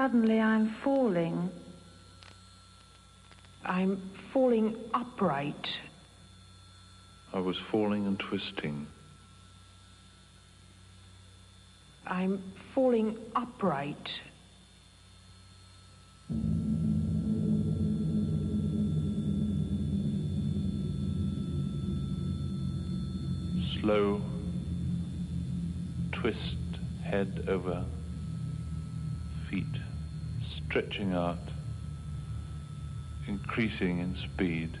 suddenly I'm falling. I'm falling upright. I was falling and twisting. I'm falling upright. Slow twist head over feet, stretching out, increasing in speed.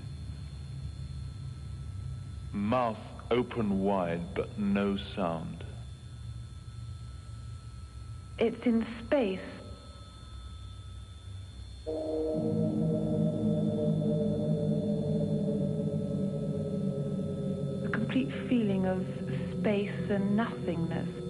Mouth open wide, but no sound. It's in space. A complete feeling of space and nothingness.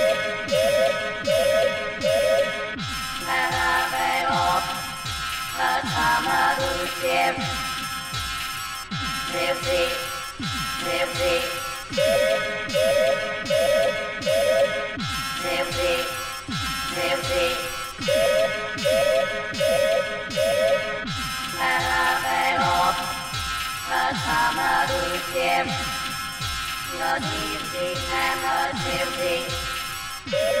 music, music, music, music. I love it all, but I'm not with him. Not music, I'm not music.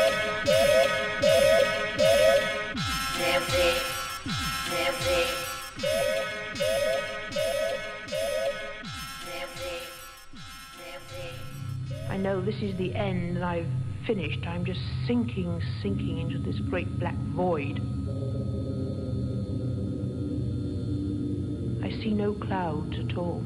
I know this is the end and I've finished. I'm just sinking, sinking into this great black void. I see no clouds at all.